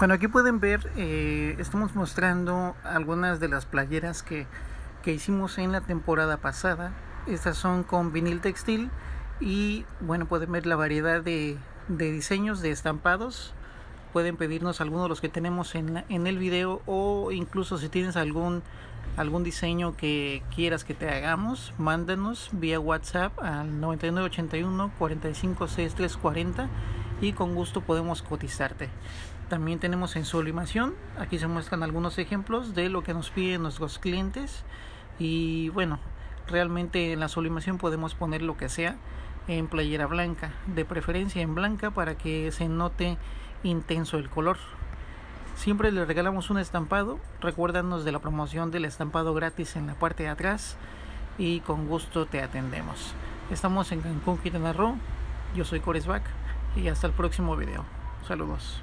Bueno, aquí pueden ver, eh, estamos mostrando algunas de las playeras que, que, hicimos en la temporada pasada. Estas son con vinil textil y bueno, pueden ver la variedad de, de diseños, de estampados. Pueden pedirnos algunos de los que tenemos en, en el video o incluso si tienes algún algún diseño que quieras que te hagamos, mándanos vía WhatsApp al 9981 456340 y con gusto podemos cotizarte. También tenemos en sublimación, aquí se muestran algunos ejemplos de lo que nos piden nuestros clientes y bueno, realmente en la sublimación podemos poner lo que sea en playera blanca, de preferencia en blanca para que se note intenso el color. Siempre le regalamos un estampado, recuérdanos de la promoción del estampado gratis en la parte de atrás y con gusto te atendemos. Estamos en Cancún, Quintana Roo, yo soy Coresback y hasta el próximo video. Saludos.